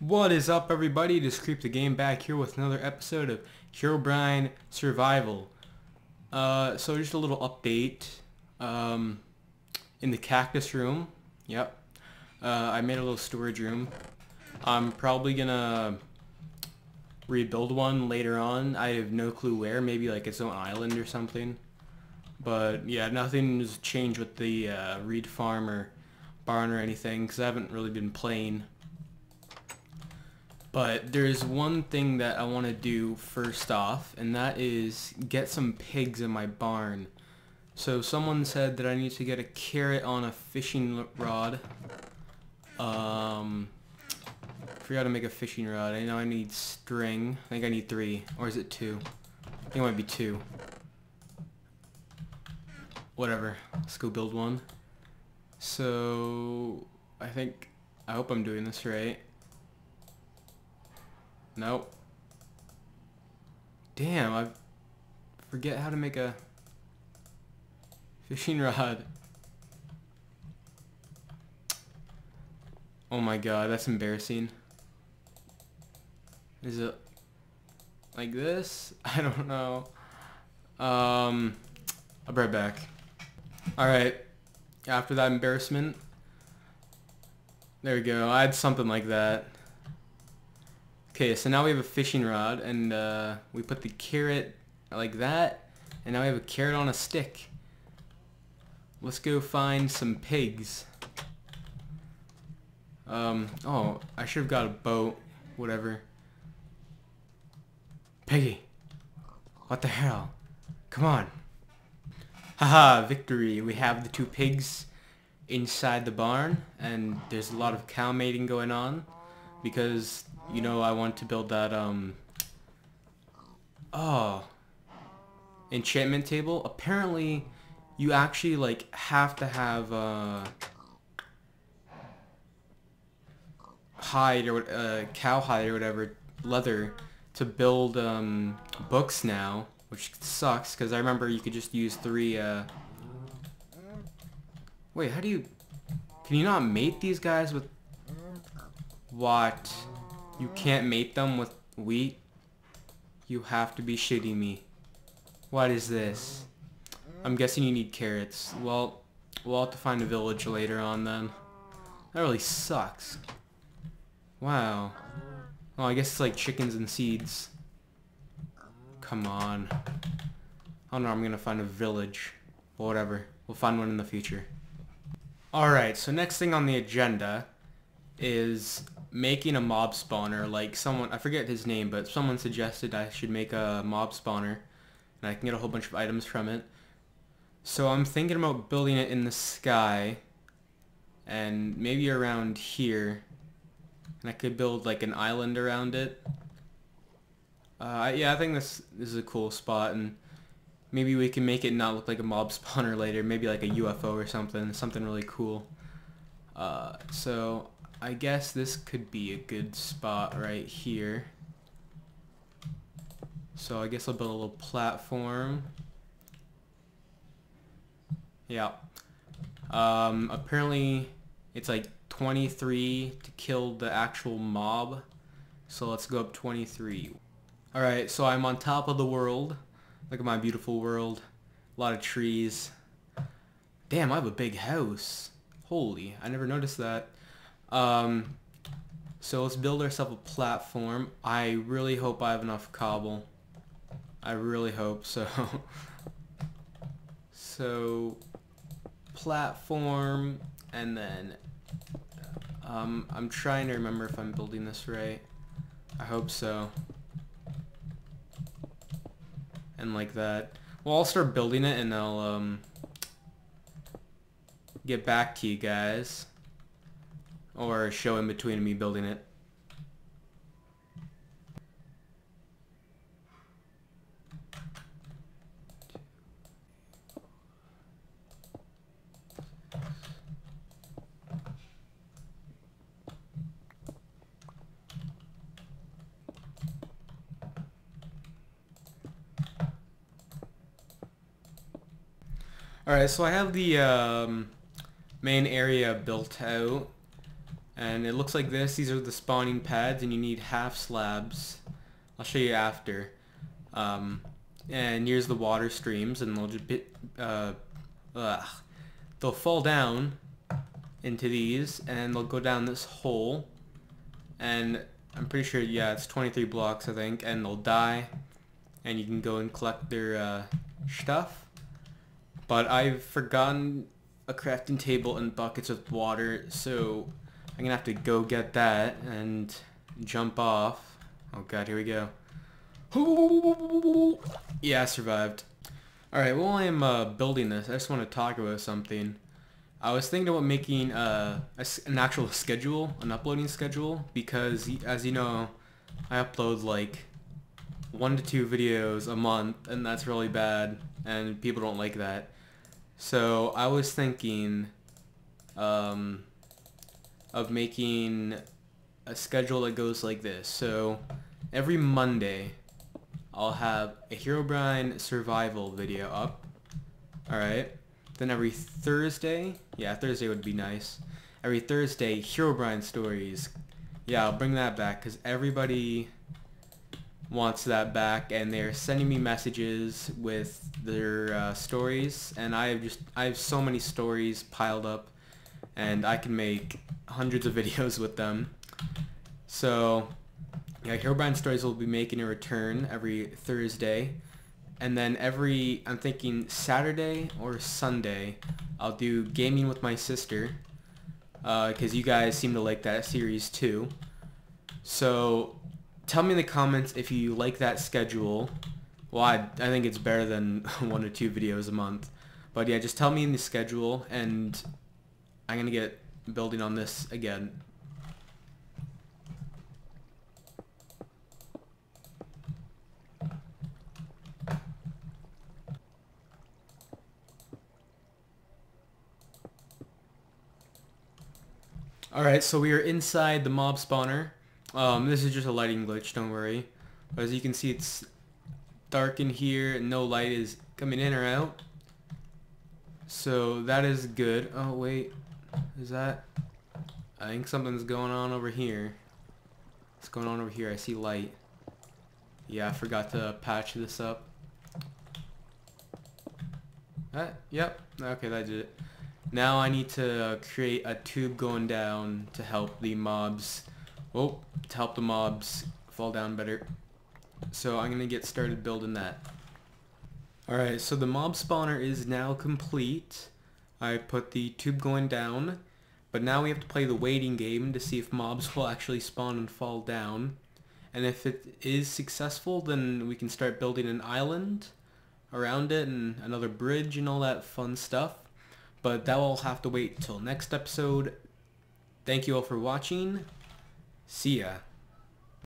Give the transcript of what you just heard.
What is up everybody? It is Creep the Game back here with another episode of Herobrine Survival. Uh, so just a little update. Um, in the cactus room, yep, uh, I made a little storage room. I'm probably gonna rebuild one later on. I have no clue where, maybe like its own island or something. But yeah, nothing's changed with the uh, reed farm or barn or anything because I haven't really been playing. But there's one thing that I want to do first off, and that is get some pigs in my barn. So someone said that I need to get a carrot on a fishing rod. Um, forgot to make a fishing rod. I know I need string. I think I need three. Or is it two? I think it might be two. Whatever. Let's go build one. So, I think, I hope I'm doing this right. Nope. Damn, I forget how to make a fishing rod. Oh my god, that's embarrassing. Is it like this? I don't know. Um, I'll be right back. Alright, after that embarrassment, there we go. I had something like that. Okay, so now we have a fishing rod, and uh, we put the carrot like that, and now we have a carrot on a stick. Let's go find some pigs. Um, oh, I should have got a boat, whatever. Piggy, what the hell? Come on. Haha, victory. We have the two pigs inside the barn, and there's a lot of cow mating going on, because you know, I want to build that, um, oh, enchantment table. Apparently, you actually, like, have to have, uh, hide or, uh, cow hide or whatever, leather, to build, um, books now, which sucks, because I remember you could just use three, uh, wait, how do you, can you not mate these guys with, what? You can't mate them with wheat? You have to be shitting me. What is this? I'm guessing you need carrots. Well, we'll have to find a village later on then. That really sucks. Wow. Oh, I guess it's like chickens and seeds. Come on. I don't know I'm gonna find a village. But whatever. We'll find one in the future. Alright, so next thing on the agenda is making a mob spawner. Like someone, I forget his name, but someone suggested I should make a mob spawner, and I can get a whole bunch of items from it. So I'm thinking about building it in the sky, and maybe around here, and I could build like an island around it. Uh, yeah, I think this this is a cool spot, and maybe we can make it not look like a mob spawner later. Maybe like a UFO or something, something really cool. Uh, so I guess this could be a good spot right here. So I guess I'll build a little platform. Yeah. Um, apparently it's like 23 to kill the actual mob. So let's go up 23. Alright, so I'm on top of the world. Look at my beautiful world. A lot of trees. Damn, I have a big house. Holy, I never noticed that. Um, so let's build ourselves a platform. I really hope I have enough cobble. I really hope so. so platform and then um, I'm trying to remember if I'm building this right. I hope so. And like that. Well, I'll start building it and I'll um, get back to you guys or a show in between me building it. Alright, so I have the um, main area built out And it looks like this. These are the spawning pads and you need half slabs. I'll show you after. Um, and here's the water streams and they'll just bit, uh, ugh. they'll fall down into these and they'll go down this hole and I'm pretty sure yeah it's 23 blocks I think and they'll die and you can go and collect their uh, stuff but I've forgotten a crafting table and buckets of water so I'm gonna have to go get that and jump off. Oh god here we go. Yeah I survived. Alright while I'm uh, building this I just want to talk about something. I was thinking about making uh, a, an actual schedule, an uploading schedule, because as you know, I upload like one to two videos a month, and that's really bad, and people don't like that. So I was thinking um, of making a schedule that goes like this. So every Monday, I'll have a Herobrine survival video up. Alright. Then every Thursday, yeah, Thursday would be nice. Every Thursday, Herobrine stories. Yeah, I'll bring that back because everybody wants that back, and they're sending me messages with their uh, stories, and I have just I have so many stories piled up, and I can make hundreds of videos with them. So, yeah, Herobrine stories will be making a return every Thursday. And then every I'm thinking Saturday or Sunday I'll do gaming with my sister because uh, you guys seem to like that series too. So tell me in the comments if you like that schedule. Well I, I think it's better than one or two videos a month. But yeah just tell me in the schedule and I'm gonna get building on this again Alright, so we are inside the mob spawner. Um, this is just a lighting glitch, don't worry. But as you can see, it's dark in here, and no light is coming in or out. So that is good. Oh, wait. Is that... I think something's going on over here. What's going on over here? I see light. Yeah, I forgot to patch this up. Uh, yep. Okay, that did it. Now I need to create a tube going down to help the mobs, oh, to help the mobs fall down better. So I'm going to get started building that. Alright, so the mob spawner is now complete. I put the tube going down, but now we have to play the waiting game to see if mobs will actually spawn and fall down. And if it is successful, then we can start building an island around it and another bridge and all that fun stuff. But that will have to wait till next episode. Thank you all for watching. See ya.